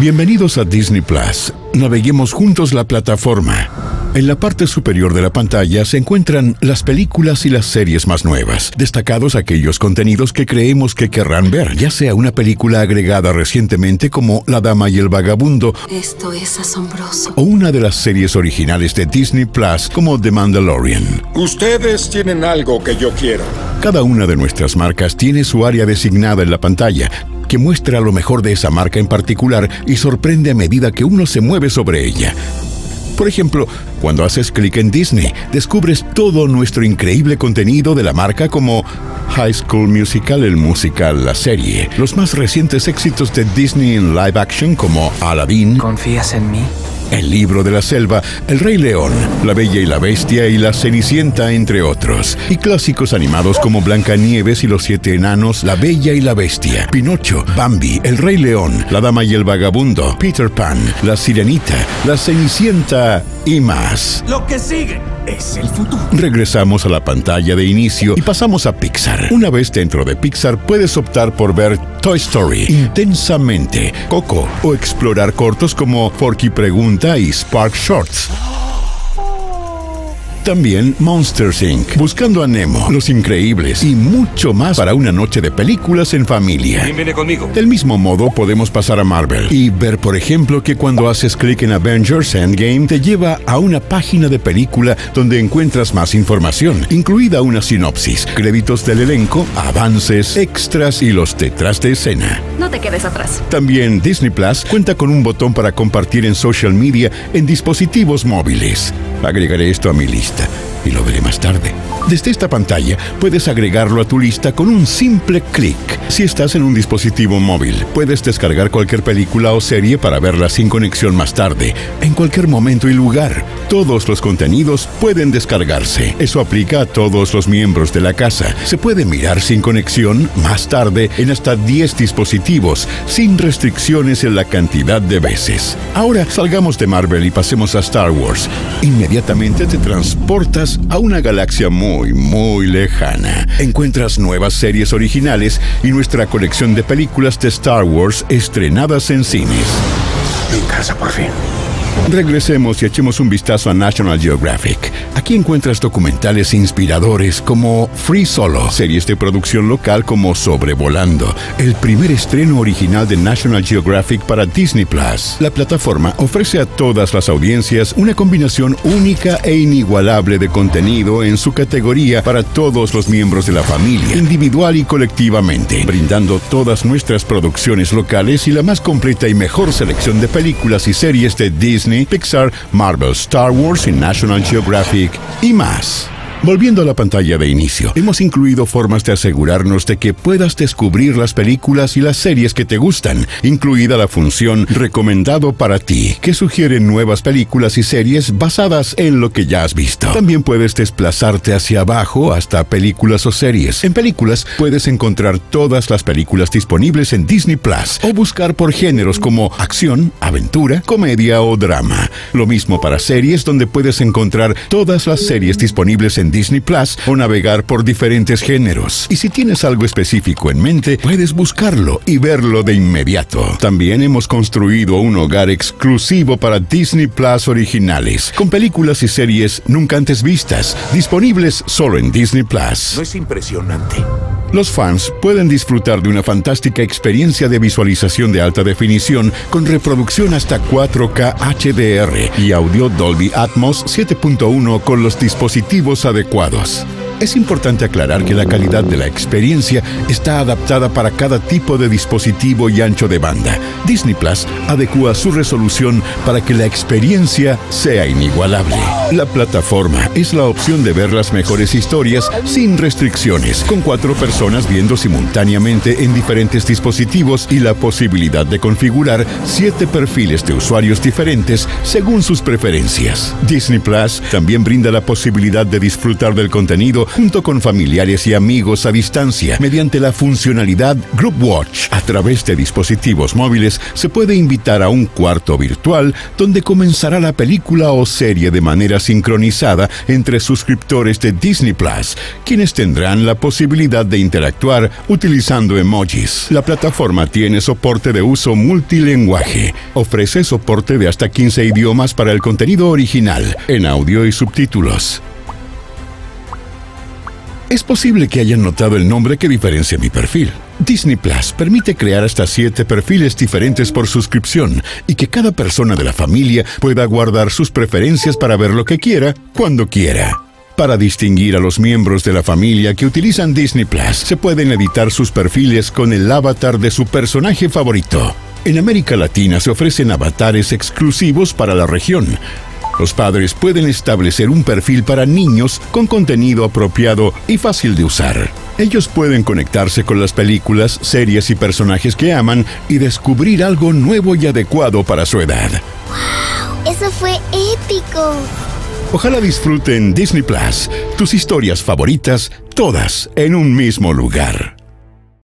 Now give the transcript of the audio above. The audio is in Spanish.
Bienvenidos a Disney Plus. Naveguemos juntos la plataforma. En la parte superior de la pantalla se encuentran las películas y las series más nuevas, destacados aquellos contenidos que creemos que querrán ver, ya sea una película agregada recientemente como La Dama y el Vagabundo. Esto es asombroso. O una de las series originales de Disney Plus como The Mandalorian. Ustedes tienen algo que yo quiero. Cada una de nuestras marcas tiene su área designada en la pantalla, que muestra lo mejor de esa marca en particular y sorprende a medida que uno se mueve sobre ella. Por ejemplo, cuando haces clic en Disney, descubres todo nuestro increíble contenido de la marca como High School Musical, el musical, la serie, los más recientes éxitos de Disney en live action como Aladdin, ¿Confías en mí? El libro de la selva, El Rey León, La Bella y la Bestia y La Cenicienta, entre otros. Y clásicos animados como Blancanieves y los Siete Enanos, La Bella y la Bestia, Pinocho, Bambi, El Rey León, La Dama y el Vagabundo, Peter Pan, La Sirenita, La Cenicienta y más. Lo que sigue Regresamos a la pantalla de inicio y pasamos a Pixar. Una vez dentro de Pixar puedes optar por ver Toy Story intensamente, Coco o explorar cortos como Forky Pregunta y Spark Shorts. También Monsters Inc., Buscando a Nemo, Los Increíbles y mucho más para una noche de películas en familia. ¿Quién viene conmigo? Del mismo modo, podemos pasar a Marvel y ver, por ejemplo, que cuando haces clic en Avengers Endgame te lleva a una página de película donde encuentras más información, incluida una sinopsis, créditos del elenco, avances, extras y los detrás de escena. No te quedes atrás. También Disney Plus cuenta con un botón para compartir en social media en dispositivos móviles. Agregaré esto a mi lista y lo veré más tarde. Desde esta pantalla puedes agregarlo a tu lista con un simple clic. Si estás en un dispositivo móvil, puedes descargar cualquier película o serie para verla sin conexión más tarde, en cualquier momento y lugar. Todos los contenidos pueden descargarse. Eso aplica a todos los miembros de la casa. Se puede mirar sin conexión más tarde en hasta 10 dispositivos, sin restricciones en la cantidad de veces. Ahora salgamos de Marvel y pasemos a Star Wars. Inmediatamente te transportas a una galaxia muy, muy lejana. Encuentras nuevas series originales y nuestra colección de películas de Star Wars estrenadas en cines. Mi casa por fin. Regresemos y echemos un vistazo a National Geographic. Aquí encuentras documentales inspiradores como Free Solo, series de producción local como Sobrevolando, el primer estreno original de National Geographic para Disney Plus. La plataforma ofrece a todas las audiencias una combinación única e inigualable de contenido en su categoría para todos los miembros de la familia, individual y colectivamente, brindando todas nuestras producciones locales y la más completa y mejor selección de películas y series de Disney, Pixar, Marvel, Star Wars y National Geographic y más. Volviendo a la pantalla de inicio, hemos incluido formas de asegurarnos de que puedas descubrir las películas y las series que te gustan, incluida la función Recomendado para ti, que sugiere nuevas películas y series basadas en lo que ya has visto. También puedes desplazarte hacia abajo hasta películas o series. En películas puedes encontrar todas las películas disponibles en Disney Plus o buscar por géneros como acción, aventura, comedia o drama. Lo mismo para series donde puedes encontrar todas las series disponibles en Disney Plus o navegar por diferentes géneros. Y si tienes algo específico en mente, puedes buscarlo y verlo de inmediato. También hemos construido un hogar exclusivo para Disney Plus originales, con películas y series nunca antes vistas, disponibles solo en Disney Plus. ¿No es impresionante? Los fans pueden disfrutar de una fantástica experiencia de visualización de alta definición con reproducción hasta 4K HDR y audio Dolby Atmos 7.1 con los dispositivos adecuados. Es importante aclarar que la calidad de la experiencia está adaptada para cada tipo de dispositivo y ancho de banda. Disney Plus adecua su resolución para que la experiencia sea inigualable. La plataforma es la opción de ver las mejores historias sin restricciones, con cuatro personas viendo simultáneamente en diferentes dispositivos y la posibilidad de configurar siete perfiles de usuarios diferentes según sus preferencias. Disney Plus también brinda la posibilidad de disfrutar del contenido junto con familiares y amigos a distancia mediante la funcionalidad Group Watch. A través de dispositivos móviles se puede invitar a un cuarto virtual donde comenzará la película o serie de manera sincronizada entre suscriptores de Disney Plus, quienes tendrán la posibilidad de interactuar utilizando emojis. La plataforma tiene soporte de uso multilenguaje. Ofrece soporte de hasta 15 idiomas para el contenido original, en audio y subtítulos. Es posible que hayan notado el nombre que diferencia mi perfil. Disney Plus permite crear hasta siete perfiles diferentes por suscripción y que cada persona de la familia pueda guardar sus preferencias para ver lo que quiera, cuando quiera. Para distinguir a los miembros de la familia que utilizan Disney Plus, se pueden editar sus perfiles con el avatar de su personaje favorito. En América Latina se ofrecen avatares exclusivos para la región. Los padres pueden establecer un perfil para niños con contenido apropiado y fácil de usar. Ellos pueden conectarse con las películas, series y personajes que aman y descubrir algo nuevo y adecuado para su edad. Eso fue épico. Ojalá disfruten Disney Plus, tus historias favoritas, todas en un mismo lugar.